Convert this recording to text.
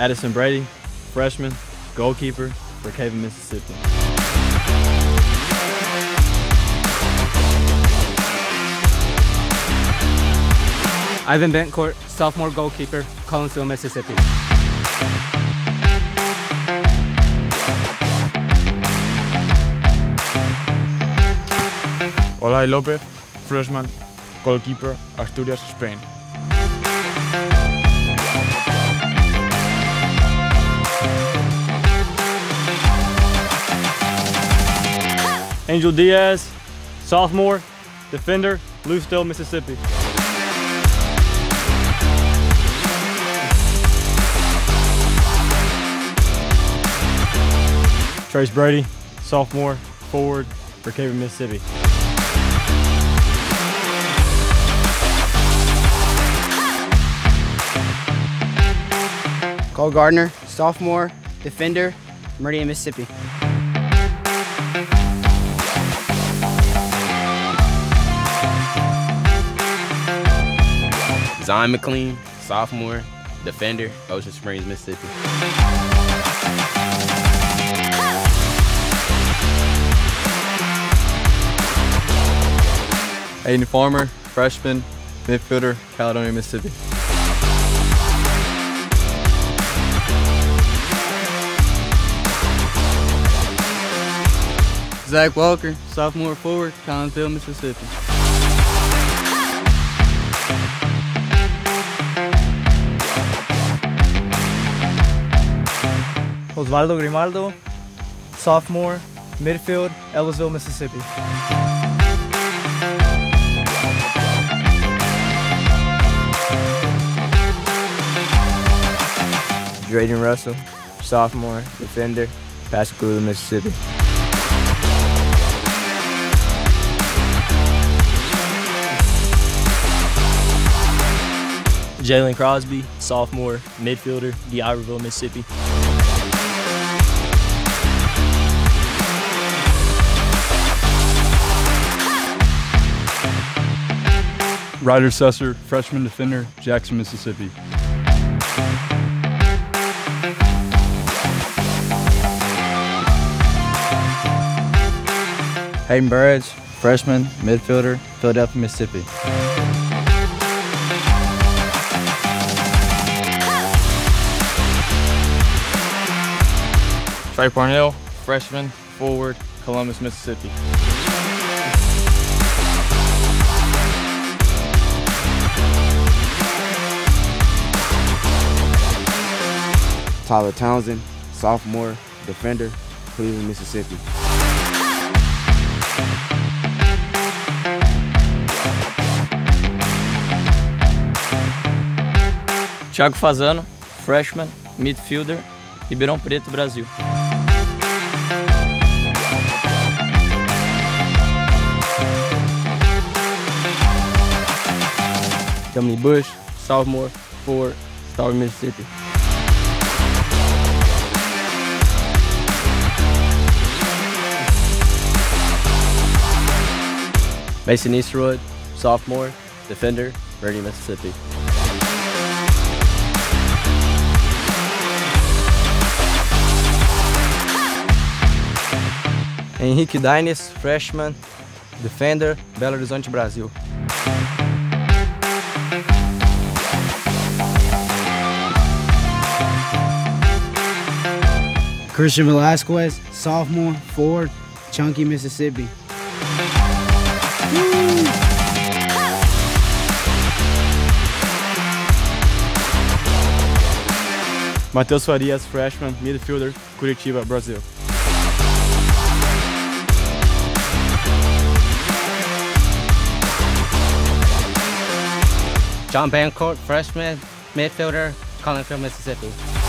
Addison Brady, freshman, goalkeeper for Caven, Mississippi. Ivan Bentcourt, sophomore goalkeeper, Collinsville, Mississippi. Olay Lopez, freshman, goalkeeper, Asturias, Spain. Angel Diaz, sophomore, defender, Lucedale, Mississippi. Trace Brady, sophomore, forward for Mississippi. Cole Gardner, sophomore, defender, Meridian, Mississippi. Zion McLean, sophomore, defender, Ocean Springs, Mississippi. Aiden Farmer, freshman, midfielder, Caledonia, Mississippi. Zach Walker, sophomore forward, Collinsville, Mississippi. Osvaldo Grimaldo, sophomore, midfield, Ellisville, Mississippi. Drayden Russell, sophomore, defender, Pascagoula, Mississippi. Jalen Crosby, sophomore, midfielder, D'Iberville, Mississippi. Ryder Susser, freshman defender, Jackson, Mississippi. Hayden Burridge, freshman, midfielder, Philadelphia, Mississippi. Trey Parnell, freshman, forward, Columbus, Mississippi. Tyler Townsend, sophomore, defender, Cleveland, Mississippi. Thiago Fazano, freshman, midfielder, Ribeirão Preto, Brasil. Dominic Bush, sophomore, forward, Star Mississippi. Mason Easterwood, sophomore, defender, Verdi, Mississippi. Henrique Dines, freshman, defender, Belo Horizonte, Brasil. Christian Velasquez, sophomore, forward, Chunky, Mississippi. Matheus Farias, freshman, midfielder, Curitiba, Brasil. John Bancourt, freshman, midfielder, Collinsville, Mississippi.